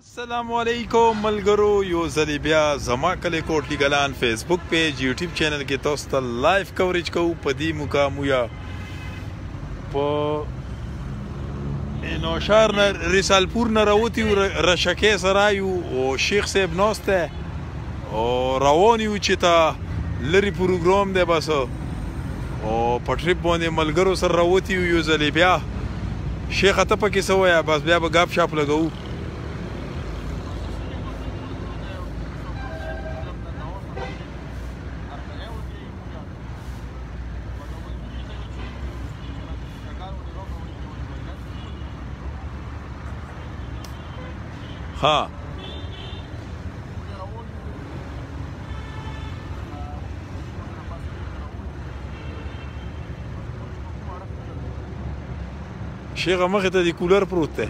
السلام علیکم ملګرو یو ځلې بیا زما کلی کوټ دی ګلان فیسبوک پیج یوټیوب چینل کې تاسو ته لایف کوریج کوو په دې موقع مو یا په نوشار نه رسالپور نه راوتی رشکه سره یو او شیخ صاحب نوسته او روان یو چی تا لری پروګرام دی بس او په ټریپ باندې ملګرو سره راوتی یو یو ځلې بیا شیخه ته پکې څه وایه بس بیا به ګپ شاپ لګو ها شیخ مخه ته دی کولر پروت دی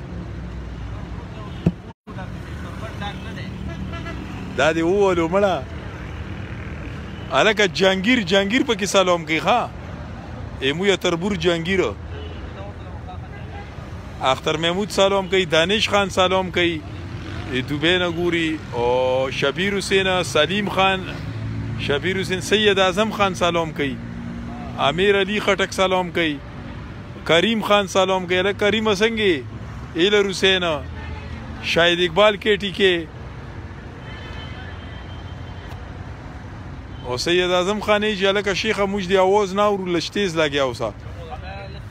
دا دی وولو مړه الکه جنگیر جنگیر په کې سلام کوي ها ایمو یا تربور جنگیر اختر محمود سلام کوي دانش خان سلام کوي دوبه نه ګوري او شبیر حسین سلیم خان شبیر حسین سید اعظم خان سلام کوي امیر علی خټک سلام کوي کریم خان سلام کوي لکه کریم اسنګي ایل حسین شاهد اقبال کې ټیکه او سید اعظم خان یې جلکه شیخه موږ دی اواز نه ورلشتیز لګیا اوسه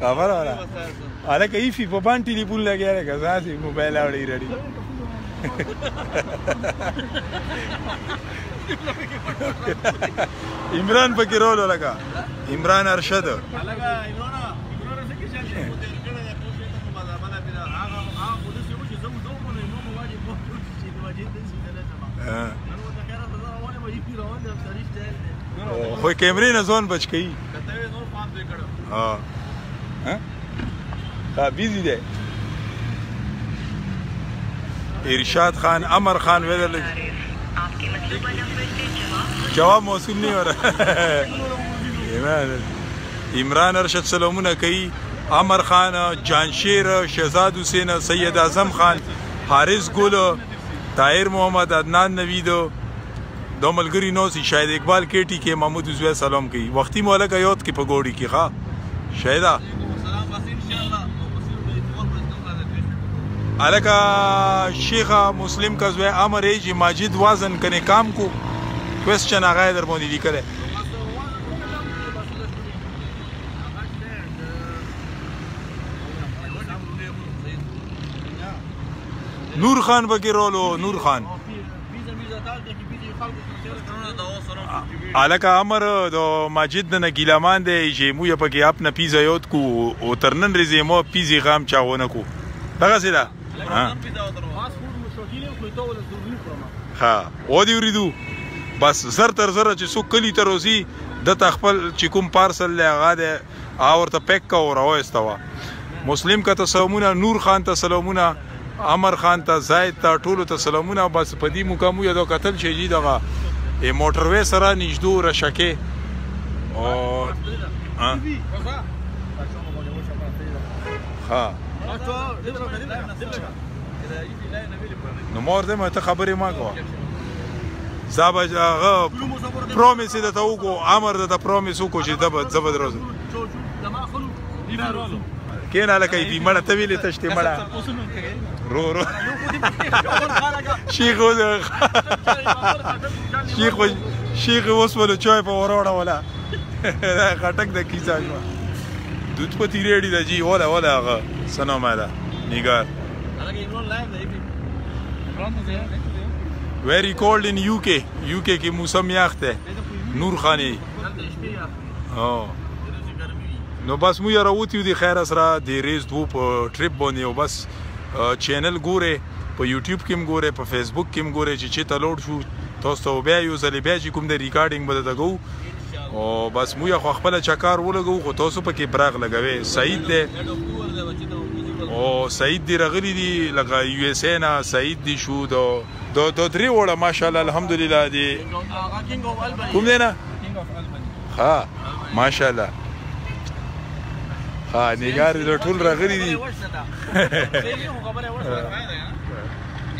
خبره ولا الکه ای فی په باندې ټلیفون لګیا دی که ځاسې موبایل اوړی رډی عمران پکې رول لگا عمران ارشد خو کیمرې نه ځون بچ کئ کته وې نور پام دې کړو ها ها دا بيزي دی ارشاد خان امر خان ویل جواب موصول نه وره عمران ارشد سلامونه کوي امر خان جانشیر شهزاد حسین سید اعظم خان حارث ګل طاهر محمد عدنان نویدو دو ملګری نو سی شاید اقبال کې ټی کې محمود زوی سلام کوي وختي مو لکه یوت کې پګوړي کې ښا شایدا الکه شیخ مسلم کا زوی امر ای جی ماجد وازن کنه کام کو کوېسچن هغه در باندې لیکل نور خان پکې رولو نور خان الکه امر د ماجد نه ګیلامان دی چې مو یې پکې اپ نه پیزا یوت کو او تر نن ریزې مو پیزي غام چاونه کو دغه سره ها ها او دی وریدو بس زر تر زر چې سو کلی تر اوسي د تخپل چې کوم پارسل لغه ده ا ورته پیک کا او راوستوا مسلم کا ته سلامونه نور خان ته سلامونه امر خان ته زائد ته ټولو ته سلامونه بس په دې مقامو یو قتل شي جی دغه ای موټر وې سره نږدو رشکه او ها نو مور دې مې ته خبرې ما کوه صاحب هغه پرومیس دې ته وکړو امر دې ته پرومیس وکړو چې دبه زبد روز کینا لکه بي مړه ته ویلې تشته مړه رو رو شیخ وځه شیخ شیخ اوس ول چوي په وروړه ولا دا خټک د کیسه شو دوت په تیرېړي د جی ولا ولا هغه سنو مالا نګار ویری کولډ ان یو کې یو کې کې موسم یخ دی نور خاني او نو بس مو یاره وتیو دی خیر سره دی ریز دوه په ټریپ باندې او بس چینل ګوره په یوټیوب کې هم ګوره په فیسبوک کې هم ګوره چې چې تلوډ شو تاسو ته بیا یو ځلې بیا چې کوم د ریکارډینګ بده دغو او بس مو یو خپل چکار ولګو خو تاسو پکې براغ لګوي سعید دی او سعید دی رغلی دی لکه یو اس ای نه سعید دی شو دو دو دو درې وړه ماشاءالله الحمدلله دی کوم دی نه ها ماشاءالله ها نګار ټول رغلی دی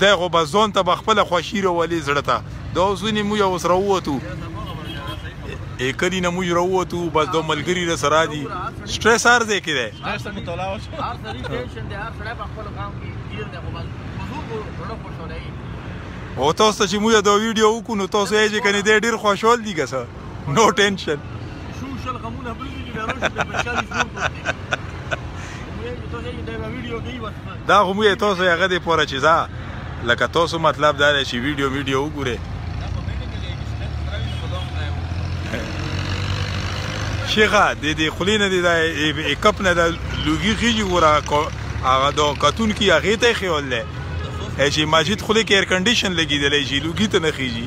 دغه به ځون ته بخپل خوشی راولي زړه ته دا اوسونی مو یو سره ووتو اکلی نه موږ راووتو بس دو ملګری را سره دي سټریس هر ځای کې دی هر سړی ټینشن دی هر سړی په خپل غم کې ډیر دی خو بس حضور زړه خوشاله او تاسو چې موږ دا ویډیو وکړو تاسو یې چې کني ډیر خوشحال دي که څه نو ټینشن شو شل غمونه بل دي بیا روش د بچالي زور دا هم یې تاسو هغه دی پوره چې ځا لکه تاسو مطلب دا دی چې ویډیو ویډیو وګوره شیخه د دې خلی نه دی دا کپ نه دا لوګي خيږي ګوره هغه د کتون کې هغه ته خیول دی چې مسجد خلی کې ایر کنډیشن لګیدلې شي لوګي ته نه خيږي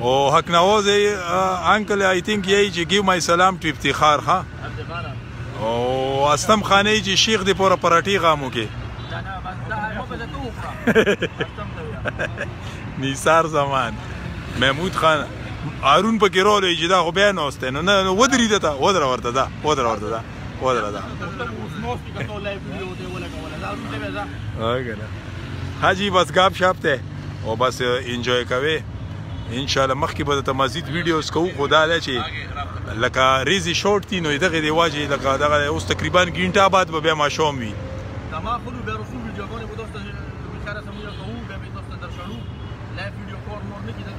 او حق نواز انکل آی تھنک یی چې ګیو مای سلام ټو افتخار ها او اسلم خانه چې شیخ دی پورا پراټی غامو کې نیسار زمان محمود خان هارون پکې رول یې چې دا خو بیا نوسته نو نه ودرې دته ودره ورته دا ودره ورته دا ودره دا حاجی بس غاب شاپ ته او بس انجوای کوي ان شاء الله مخکې به ته مزید ویډیوز کوو خدا دې چې لکه ریزي شورت تي نو دغه دی واجی لکه دغه اوس تقریبا ګینټه بعد به بیا ما شوم وی زما خو به رسول ویډیو باندې خو دوست مشاره سمونه کوو بیا به دوست درشلو لایو ویډیو کور نور نه کیږي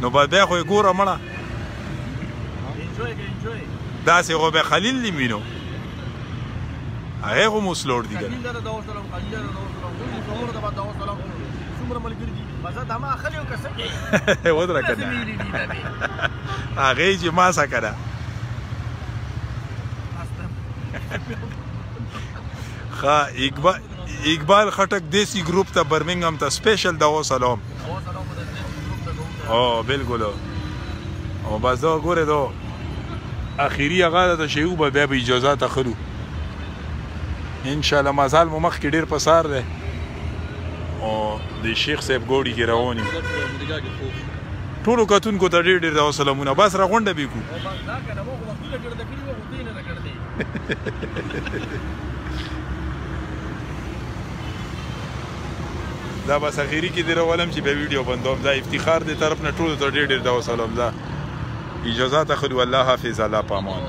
نو بس بیا خو یې ګوره مړه داسې خو به خلیل دي مینو هغه خو مو سلوړ دي کنه ودره کنه هغه چې ما سره کړه خا اقبال اقبال خټک دیسی ګروپ ته برمنګم ته سپیشل دا و سلام او بالکل او بس دا ګوره دا اخیری هغه د شیو به بیا به اجازه ته خلو ان شاء الله مزال مو مخ کې ډیر پسار دی او د شیخ صاحب ګوډي کې رواني ټولو کتونکو ته ډیر ډیر دا سلامونه بس را غونډه به کو دا بس اخیری کې دی راولم چې بیا ویډیو بندوم دا افتخار دی طرف نه ټول ته ډیر ډیر دا وسلام دا اجازه ته خو الله حافظ الله پامان